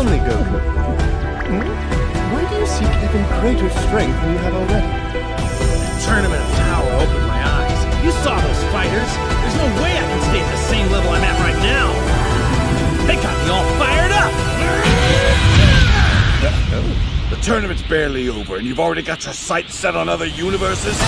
Only me, Goku, hmm? why do you seek even greater strength than you have already? The Tournament of Power opened my eyes. You saw those fighters. There's no way I can stay at the same level I'm at right now. They got me all fired up! The tournament's barely over, and you've already got your sights set on other universes?